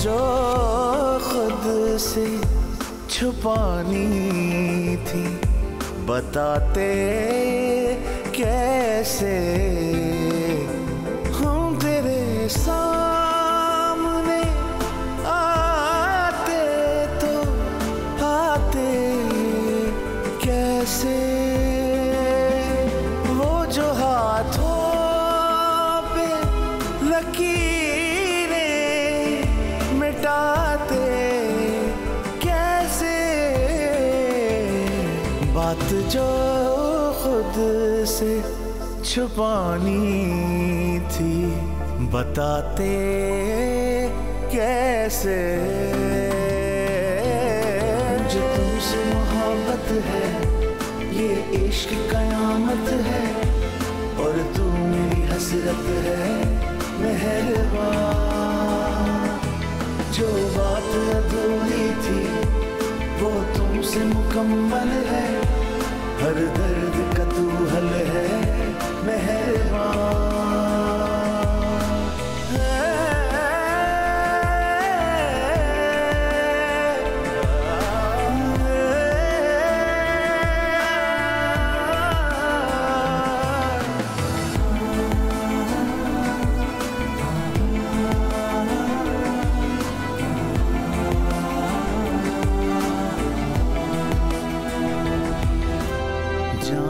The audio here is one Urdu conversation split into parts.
جو خود سے چھپانی تھی۔ بتاتے کیسے ہم تیرے سامنے آتے تو آتے کیسے؟ مٹاتے کیسے؟ بات جو خود سے چھپانی تھی۔ بتاتے کیسے؟ مجھے تم سے محبت ہے، یہ عشق قیامت تم سے مکمل ہے۔ ہر درد کا تو حل ہے۔ مہربان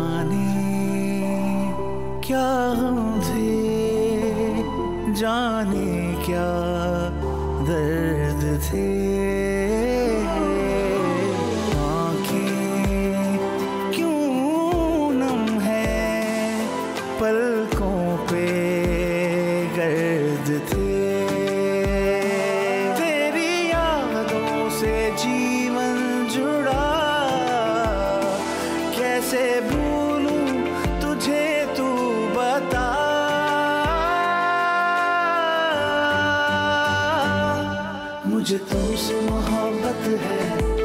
جانے کیا غم تھے؟ جانے کیا درد تھے؟ آنکھیں کیوں نم ہے پلکوں پہ گرد تھے؟ تیری یادوں سے جیون مجھے تم سے محبت ہے۔